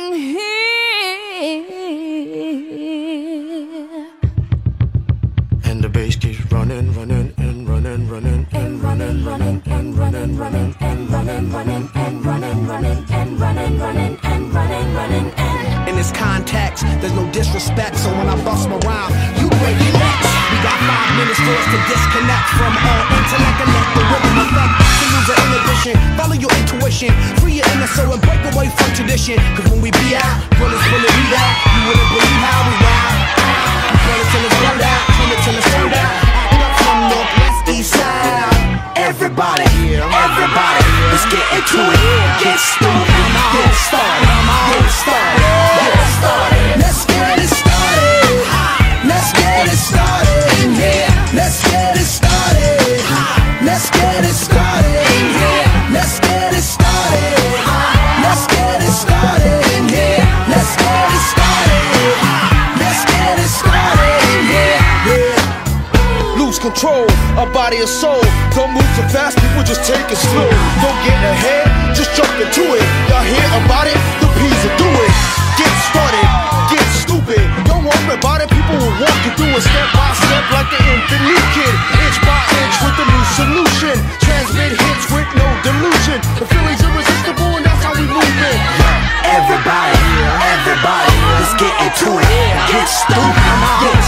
in here. And the bass keeps running, running, and running, running, and running, running, and running, running, and running, running, and running, running, and running, running, and running, running, and In this context, there's no disrespect, so when I bust my rhyme, you break your necks. We got five minutes for us to disconnect from all intellect and let the rhythm affect. To lose your inhibition, follow your intuition, free your inner soul and break away from tradition. Cause when we be out, bullets will it beat out. You wouldn't believe how we ride. We burn it till it's burned out, tune it till it's turned out. Act up from northwest east side. Everybody, everybody, let's get into it. Get stupid, get started, get started, get started. Let's started. Control of body and soul. Don't move too fast, people just take it slow. Don't get ahead, just jump into it. Y'all hear about it? The Peas will do it. Get started, get stupid. Don't worry about it, people will walk you through it step by step like the infant new kid. Inch by inch with the new solution. Transmit hits with no delusion. The feeling's irresistible and that's how we move it. Everybody, everybody, let's get into it. Get stupid.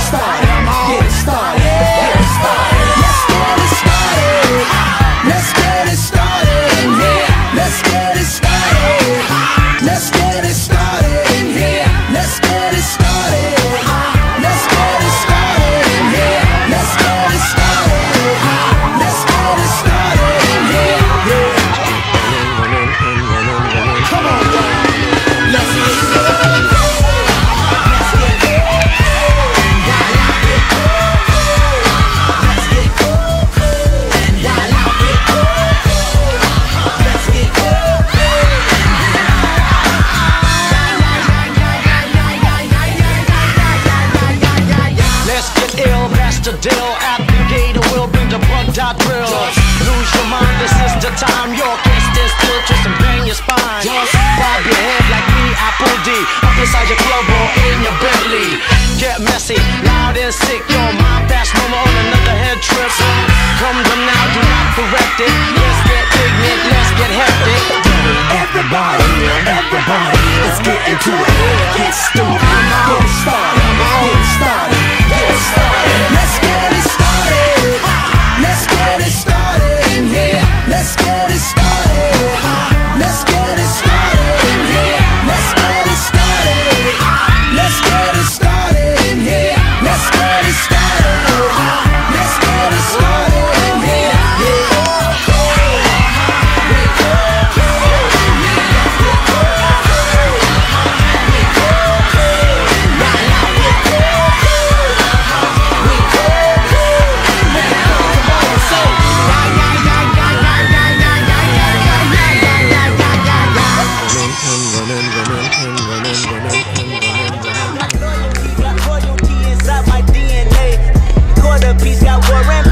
a deal. Applicator will bring the bug dot drill. Lose your mind, this is the time. Your can't still, just and pain your spine. Just bob your head like me, Apple D. Up inside your club or in your Bentley. Get messy, loud and sick. Your mind fast, no more on another head trip. Come to now, do not correct it. Let's get ignorant, let's get hectic. Everybody, everybody, let's get into it. Let's. He's got Warren